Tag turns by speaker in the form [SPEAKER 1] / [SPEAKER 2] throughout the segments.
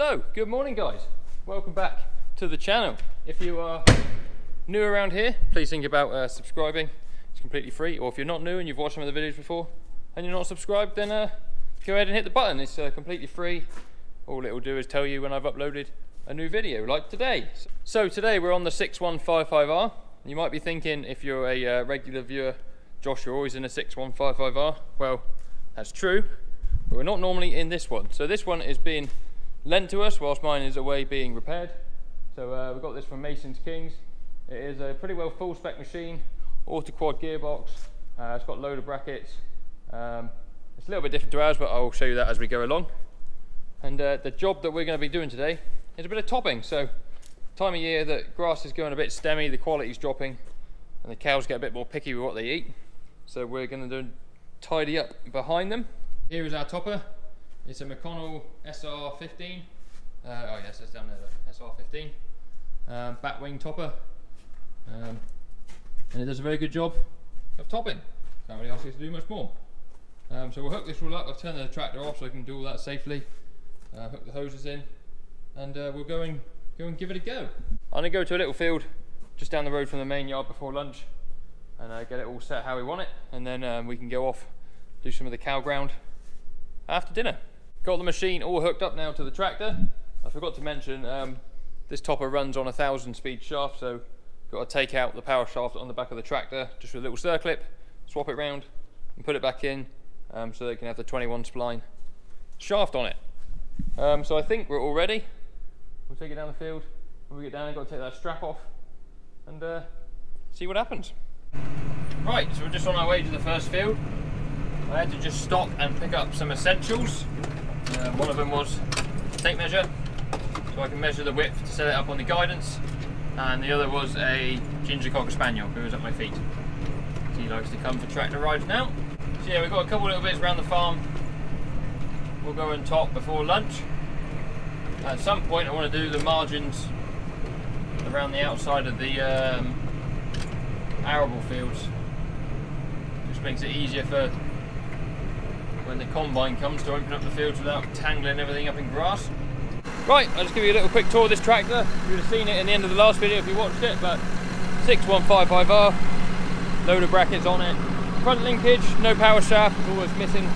[SPEAKER 1] So, good morning guys. Welcome back to the channel. If you are new around here, please think about uh, subscribing. It's completely free. Or if you're not new and you've watched some of the videos before and you're not subscribed, then uh, go ahead and hit the button. It's uh, completely free. All it will do is tell you when I've uploaded a new video, like today. So today we're on the 6155R. You might be thinking, if you're a uh, regular viewer, Josh, you're always in a 6155R. Well, that's true, but we're not normally in this one. So this one is being lent to us whilst mine is away being repaired. So uh, we've got this from Masons Kings. It is a pretty well full spec machine, auto quad gearbox. Uh, it's got loader brackets. Um, it's a little bit different to ours, but I'll show you that as we go along. And uh, the job that we're going to be doing today is a bit of topping. So time of year that grass is going a bit stemmy, the quality is dropping, and the cows get a bit more picky with what they eat. So we're going to tidy up behind them. Here is our topper. It's a McConnell SR15. Uh, oh yes, it's down there, SR15. Um, batwing topper. Um, and it does a very good job of topping. Can't really ask it to do much more. Um, so we'll hook this all up. I've turned the tractor off so I can do all that safely. Uh, hook the hoses in, and uh, we'll go and go and give it a go. I'm gonna go to a little field just down the road from the main yard before lunch and uh, get it all set how we want it and then um, we can go off do some of the cow ground after dinner got the machine all hooked up now to the tractor. I forgot to mention um, this topper runs on a thousand speed shaft so got to take out the power shaft on the back of the tractor just with a little circlip swap it round and put it back in um, so they can have the 21 spline shaft on it. Um, so I think we're all ready. We'll take it down the field. When we get down I've got to take that strap off and uh, see what happens. Right, so we're just on our way to the first field. I had to just stop and pick up some essentials. Uh, one of them was tape measure, so I can measure the width to set it up on the guidance. And the other was a ginger cocker spaniel who was at my feet. He likes to come for tractor rides now. So yeah, we've got a couple little bits around the farm. We'll go and top before lunch. At some point I want to do the margins around the outside of the um, arable fields. Just makes it easier for when the combine comes to open up the fields without tangling everything up in grass. Right, I'll just give you a little quick tour of this tractor. You would have seen it in the end of the last video if you watched it, but 6155R, loader brackets on it. Front linkage, no power shaft, always missing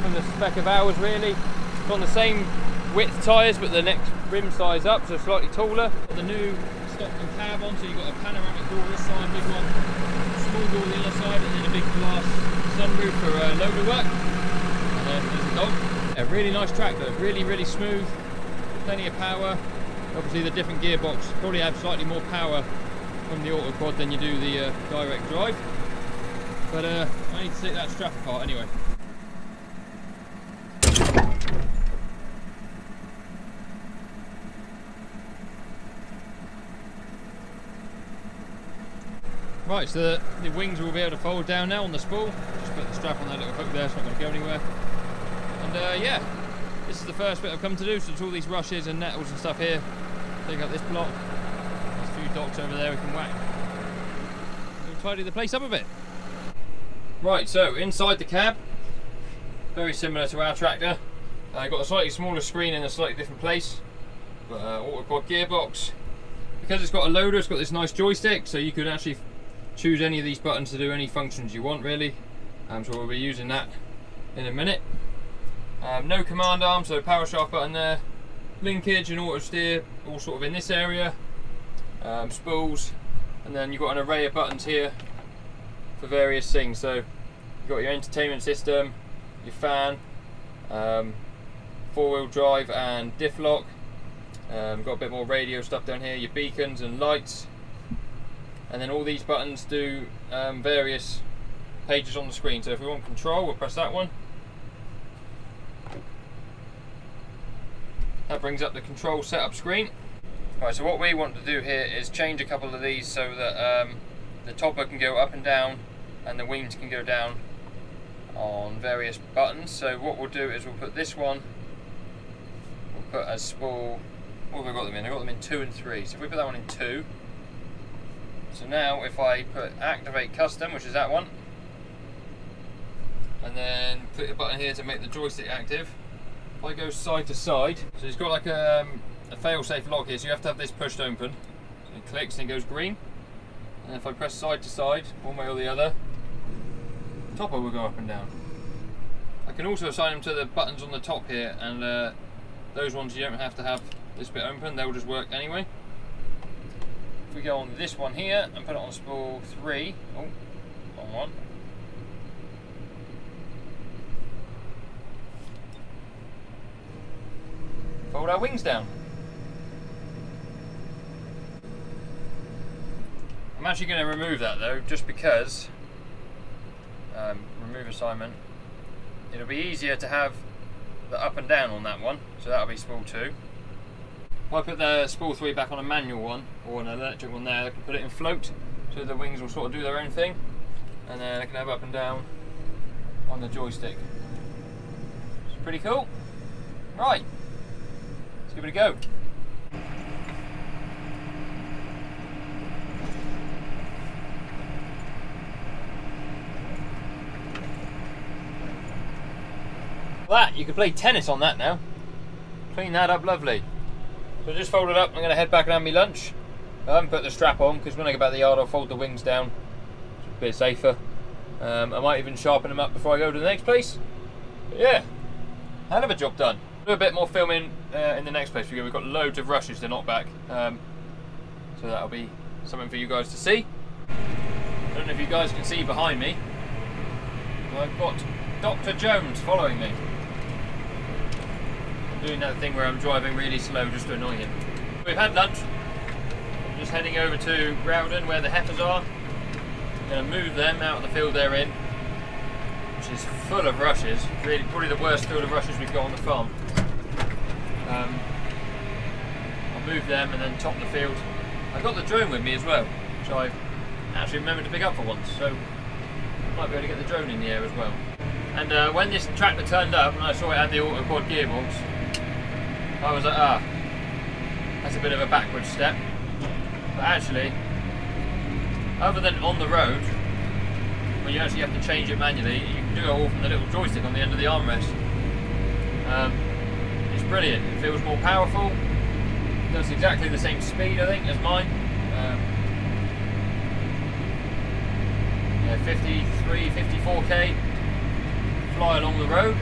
[SPEAKER 1] from the spec of ours really. It's on the same width tyres, but the next rim size up, so slightly taller. Got The new Stockton cab on, so you've got a panoramic door this side, big one, small door the other side, and then a big glass sunroof for uh, loader work. There's the dog. A really nice track tractor, really, really smooth, plenty of power. Obviously the different gearbox probably have slightly more power from the auto quad than you do the uh, direct drive. But uh, I need to take that strap apart anyway. Right, so the, the, wings will be able to fold down now on the spool. Just put the strap on that little hook there, it's not going to go anywhere. And uh, yeah, this is the first bit I've come to do, so it's all these rushes and nettles and stuff here. Take out this block. There's a few docks over there we can whack. We'll tidy the place up a bit. Right, so inside the cab, very similar to our tractor. Uh, got a slightly smaller screen in a slightly different place. Got an auto quad gearbox. Because it's got a loader, it's got this nice joystick, so you could actually choose any of these buttons to do any functions you want really um, so we'll be using that in a minute um, no command arm so power shaft button there. Linkage and auto steer all sort of in this area. Um, spools. And then you've got an array of buttons here for various things. So you've got your entertainment system your fan um, four-wheel drive and diff lock. Um, got a bit more radio stuff down here your beacons and lights. And then all these buttons do um, various pages on the screen. So if we want control we'll press that one that brings up the control setup screen. Right so what we want to do here is change a couple of these so that um, the topper can go up and down and the wings can go down on various buttons. So what we'll do is we'll put this one we'll put as spool what have I got them in? I've got them in 2 and 3 so if we put that one in 2 so now if I put activate custom, which is that one, and then put a button here to make the joystick active, I go side to side, so it's got like a, um, a fail-safe lock here, so you have to have this pushed open. It clicks and it goes green. And if I press side to side, one way or the other, the topper will go up and down. I can also assign them to the buttons on the top here, and uh, those ones you don't have to have this bit open, they'll just work anyway. If we go on this one here and put it on spool 3, oh, wrong one. Fold our wings down. I'm actually going to remove that though, just because, um, remove assignment, it'll be easier to have the up and down on that one, so that'll be spool 2. If I put the spool 3 back on a manual one, or an electric one there, I can put it in float, so the wings will sort of do their own thing, and then I can have up and down on the joystick. It's pretty cool. Right, let's give it a go. That, you can play tennis on that now. Clean that up lovely. So just fold it up, I'm going to head back and have my lunch. I haven't put the strap on because when I get back to the yard I'll fold the wings down. It's a bit safer. Um, I might even sharpen them up before I go to the next place. But yeah, hell of a job done. Do a bit more filming uh, in the next place. we go. We've got loads of rushes to knock back. Um, so that'll be something for you guys to see. I don't know if you guys can see behind me. I've got Dr. Jones following me. I'm doing that thing where I'm driving really slow just to annoy him. We've had lunch. I'm just heading over to Rowden where the heifers are. I'm going to move them out of the field they're in, which is full of rushes. Really, probably the worst field of rushes we've got on the farm. Um, I'll move them and then top the field. I've got the drone with me as well, which I actually remembered to pick up for once, so I might be able to get the drone in the air as well. And uh, when this tractor turned up and I saw it had the auto quad gearbox, I was like, ah, that's a bit of a backward step. But actually, other than on the road, when you actually have to change it manually, you can do it all from the little joystick on the end of the armrest. Um, brilliant. It feels more powerful. It does exactly the same speed, I think, as mine. Um, yeah, 53, 54k. Fly along the road.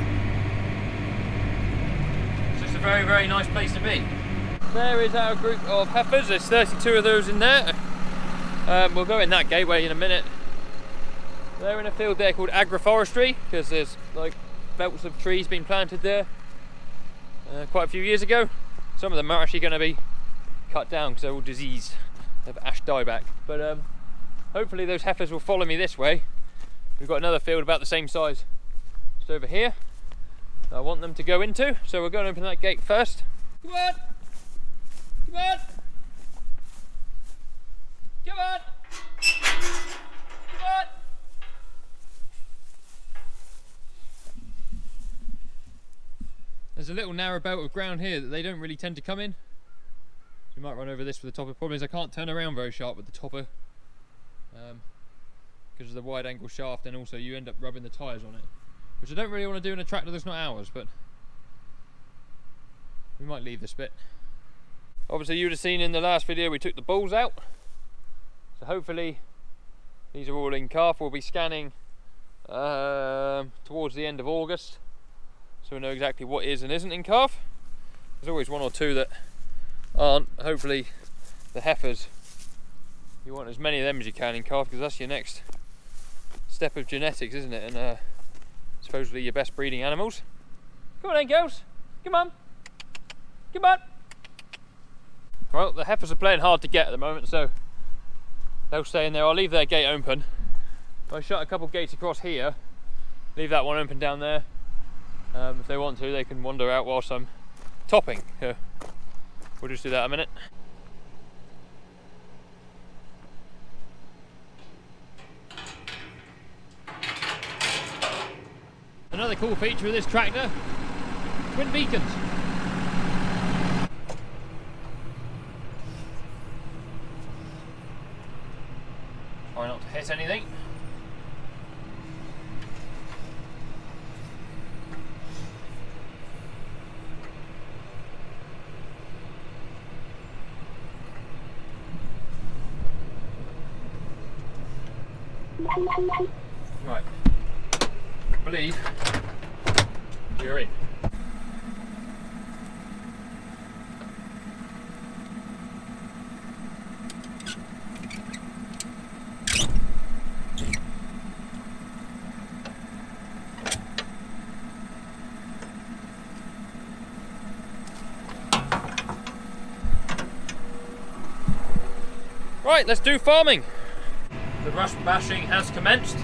[SPEAKER 1] It's just a very, very nice place to be. There is our group of heifers. There's 32 of those in there. Um, we'll go in that gateway in a minute. They're in a field there called agroforestry because there's like belts of trees being planted there uh, quite a few years ago. Some of them are actually going to be cut down because they're all diseased. They have ash dieback. But um, hopefully those heifers will follow me this way. We've got another field about the same size just over here. I want them to go into, so we're going to open that gate first. Come on! Come on! Come on! Come on! There's a little narrow belt of ground here that they don't really tend to come in. We might run over this with the topper. Problem is I can't turn around very sharp with the topper. Um, because of the wide angle shaft and also you end up rubbing the tyres on it. Which I don't really want to do in a tractor that's not ours, but we might leave this bit. Obviously you would have seen in the last video we took the balls out. So hopefully these are all in calf. We'll be scanning um, towards the end of August. So we know exactly what is and isn't in calf. There's always one or two that aren't. Hopefully the heifers, you want as many of them as you can in calf because that's your next step of genetics, isn't it? And uh, supposedly your best breeding animals. Come on then girls, come on, come on. Well, the heifers are playing hard to get at the moment, so they'll stay in there. I'll leave their gate open. I shut a couple gates across here, leave that one open down there. Um, if they want to, they can wander out whilst I'm topping. Yeah. We'll just do that a minute. Another cool feature of this tractor, twin beacons. Try not to hit anything.
[SPEAKER 2] Right. I believe we're in. Right, let's do farming. The rush bashing has commenced.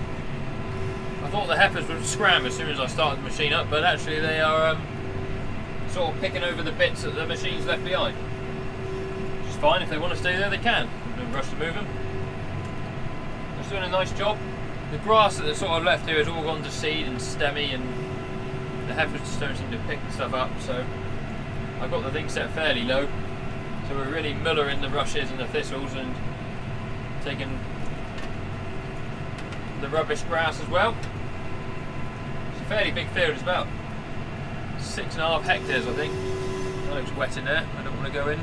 [SPEAKER 2] I thought the heifers would scram as soon as I started the machine up, but actually they are um, sort of picking over the bits that the machine's left behind. Which is fine, if they want to stay there they can. No rush to move them. They're doing a nice job. The grass that they're sort of left here has all gone to seed and stemmy and the heifers just don't seem to pick stuff up, so I've got the thing set fairly low. So we're really mullering the rushes and the thistles and taking the rubbish grass as well. It's a fairly big field, it's about six and a half hectares I think. That looks wet in there, I don't want to go in.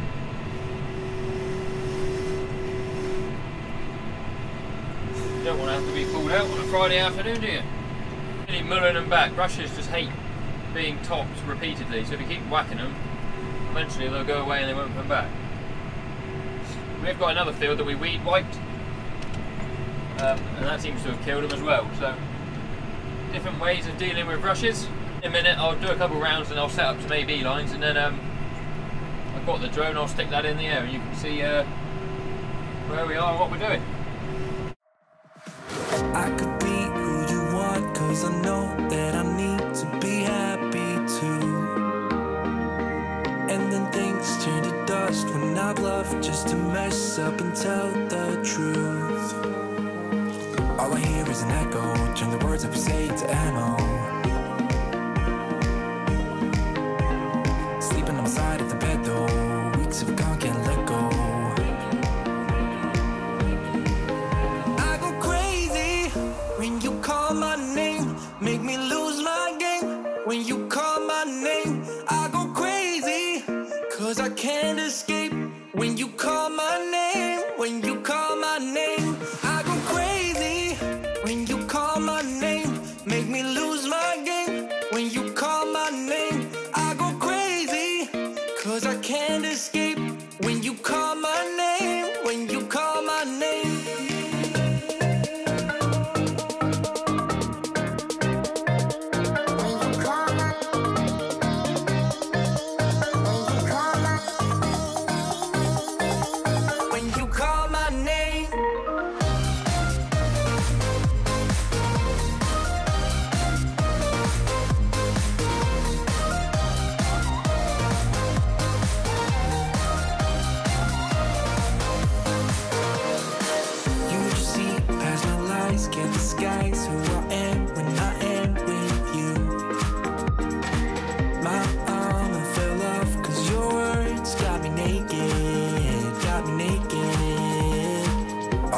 [SPEAKER 2] You don't want to have to be pulled out on a Friday afternoon, do you? Really mulling them back. Rushes just hate being topped repeatedly, so if you keep whacking them, eventually they'll go away and they won't come back. We've got another field that we weed wiped um, and that seems to have killed them as well. So different ways of dealing with rushes. In a minute I'll do a couple rounds and I'll set up some AB lines and then um, I've got the drone, I'll stick that in the air and you can see uh, where we are and what we're doing.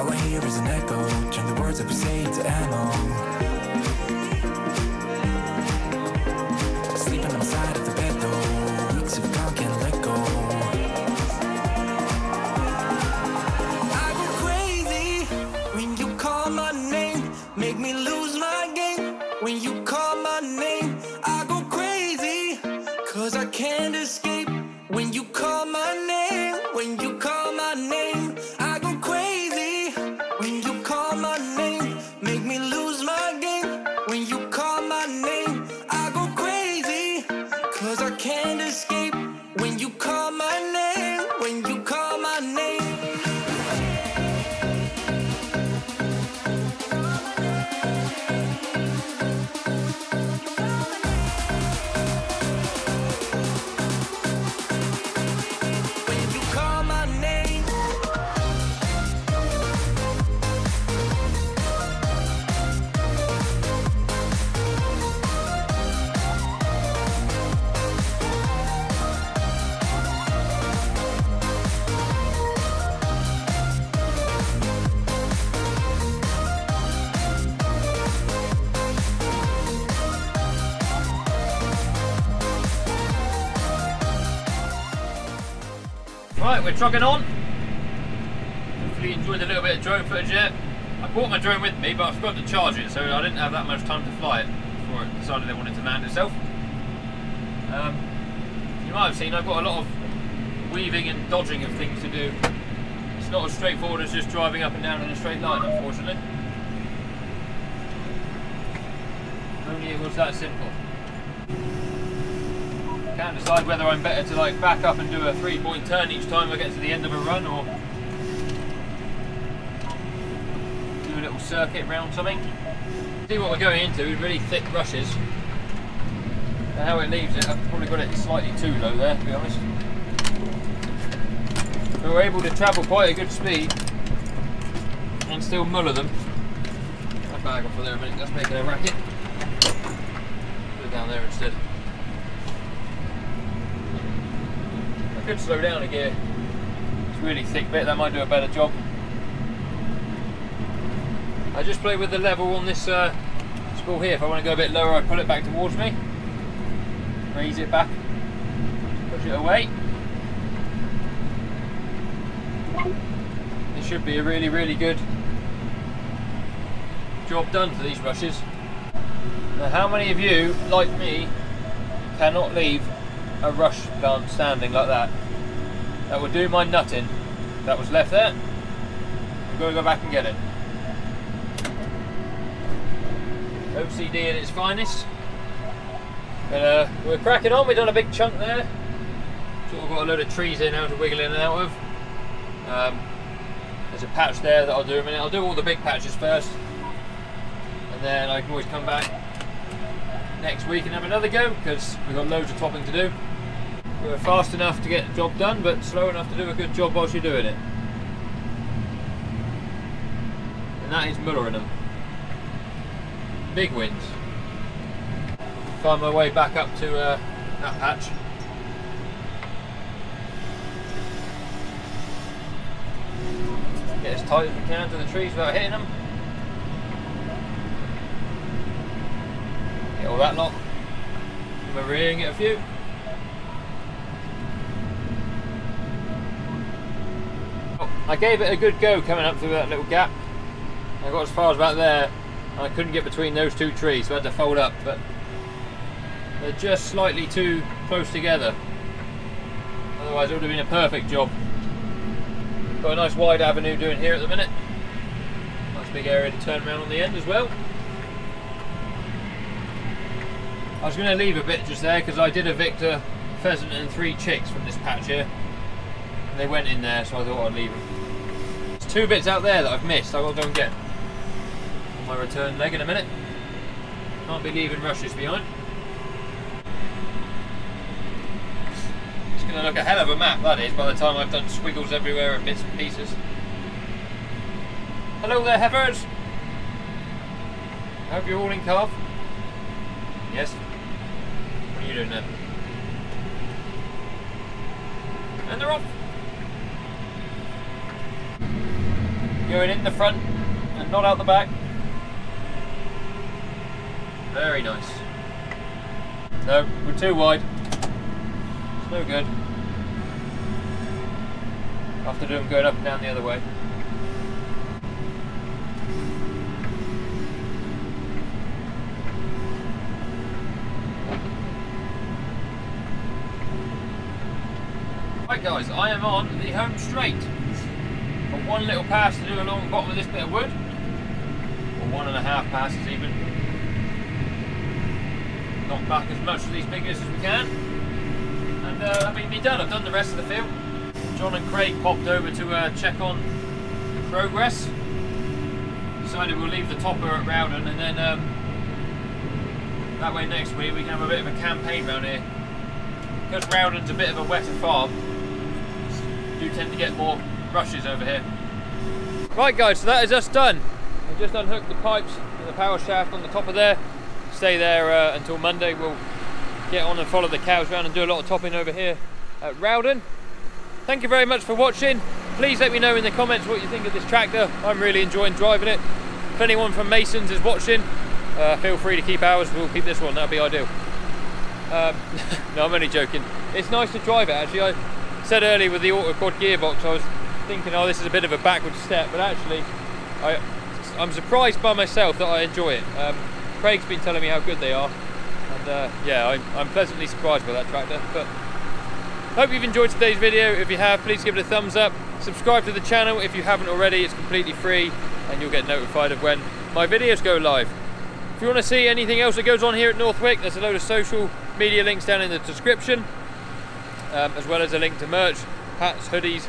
[SPEAKER 2] All I hear is an echo. Turn the words that we say into ammo. can't Right, we're trucking on. Hopefully you enjoyed a little bit of drone footage yet.
[SPEAKER 1] I brought my drone with me, but I forgot to charge it, so I didn't have that much time to fly it before it decided it wanted to land itself. Um, you might have seen I've got a lot of weaving and dodging of things to do. It's not as straightforward as just driving up and down in a straight line, unfortunately. Only it was that simple. Can't decide whether I'm better to like back up and do a three point turn each time I get to the end of a run or do a little circuit round something. See what we're going into really thick brushes. And how it leaves it, I've probably got it slightly too low there to be honest. But we're able to travel quite a good speed and still muller them. My bag off of there a minute, that's making a racket. Put it down there instead. Could slow down a gear. It's really thick bit, that might do a better job. I just play with the level on this uh, spool here. If I want to go a bit lower, I pull it back towards me. Raise it back. Push it away. It should be a really, really good job done for these rushes. Now, how many of you, like me, cannot leave a rush gun standing like that? That would do my nutting. That was left there. I'm going to go back and get it. OCD at its finest. But uh, we're cracking on, we've done a big chunk there. Sort of got a load of trees in now to wiggle in and out of. Um, there's a patch there that I'll do in a minute. I'll do all the big patches first. And then I can always come back next week and have another go because we've got loads of topping to do. We're fast enough to get the job done, but slow enough to do a good job whilst you're doing it. And that is mullering them. Big wins. Find my way back up to uh, that patch. Get as tight as we can to the trees without hitting them. Get all that lot. Marine, get a few. Oh, I gave it a good go coming up through that little gap. I got as far as about there and I couldn't get between those two trees so I had to fold up but they're just slightly too close together. Otherwise it would have been a perfect job. Got a nice wide avenue doing here at the minute. Nice big area to turn around on the end as well. I was going to leave a bit just there because I did evict a pheasant and three chicks from this patch here they went in there so I thought I'd leave them there's two bits out there that I've missed I've got to go and get on my return leg in a minute. Can't be leaving rushes behind. It's going to look a hell of a map, that is, by the time I've done squiggles everywhere and bits and pieces. Hello there, heifers! I hope you're all in calf. Yes? What are you doing there? And they're off! Going in the front and not out the back. Very nice. No, we're too wide. It's no good. Have to do them going up and down the other way. Right guys, I am on the home straight. One little pass to do along the bottom of this bit of wood. Or one and a half passes even. Knock back as much of these figures as we can. And uh, that may be done. I've done the rest of the field. John and Craig popped over to uh, check on the progress. Decided we'll leave the topper at Rowden and then um, that way next week we can have a bit of a campaign round here. Because Rowden's a bit of a wetter farm, do tend to get more rushes over here. Right guys, so that is us done. I've just unhooked the pipes and the power shaft on the top of there. Stay there uh, until Monday. We'll get on and follow the cows around and do a lot of topping over here at Rowden. Thank you very much for watching. Please let me know in the comments what you think of this tractor. I'm really enjoying driving it. If anyone from Masons is watching, uh, feel free to keep ours. We'll keep this one, that'd be ideal. Um, no, I'm only joking. It's nice to drive it actually. I said earlier with the autoquad gearbox, I was thinking, oh, this is a bit of a backward step, but actually, I I'm surprised by myself that I enjoy it. Um, Craig's been telling me how good they are, and uh, yeah, I'm, I'm pleasantly surprised by that tractor. But hope you've enjoyed today's video. If you have, please give it a thumbs up. Subscribe to the channel if you haven't already. It's completely free, and you'll get notified of when my videos go live. If you want to see anything else that goes on here at North Wyke, there's a load of social media links down in the description, um, as well as a link to merch, hats, hoodies,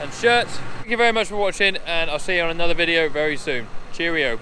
[SPEAKER 1] and shirts. Thank you very much for watching, and I'll see you on another video very soon. Cheerio.